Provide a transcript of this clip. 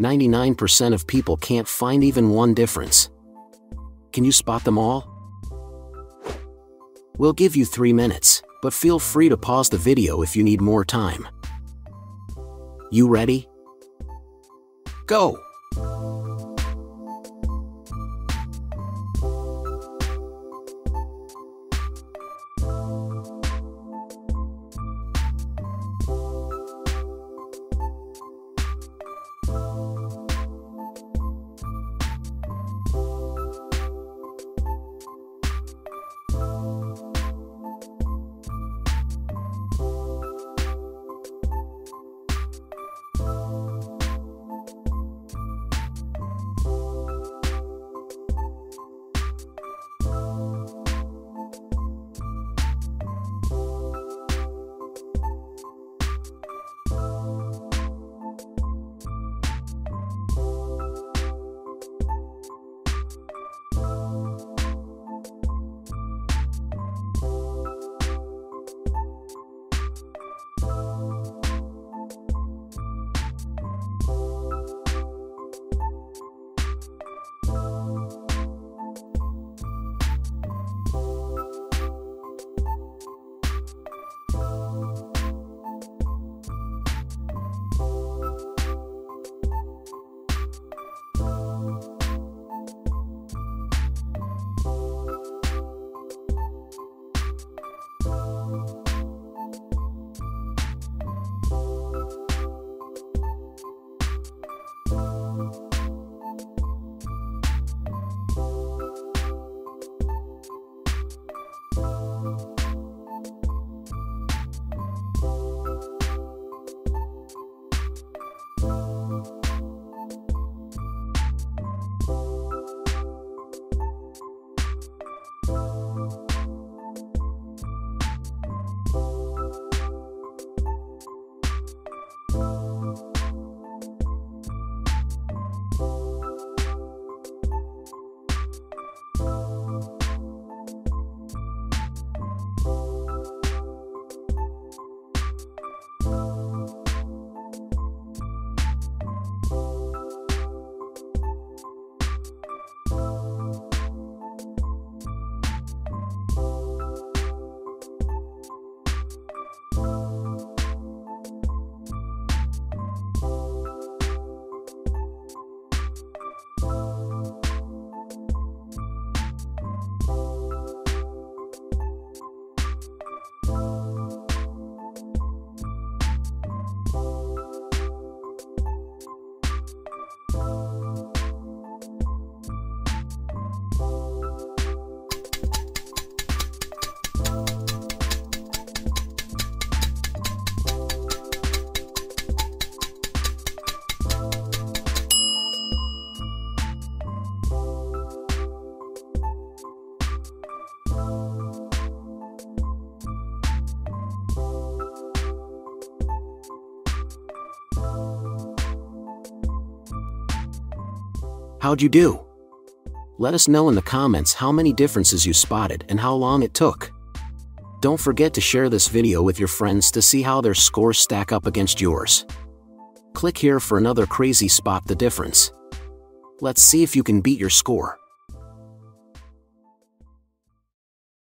99% of people can't find even one difference. Can you spot them all? We'll give you 3 minutes, but feel free to pause the video if you need more time. You ready? Go! How'd you do? Let us know in the comments how many differences you spotted and how long it took. Don't forget to share this video with your friends to see how their scores stack up against yours. Click here for another crazy spot the difference. Let's see if you can beat your score.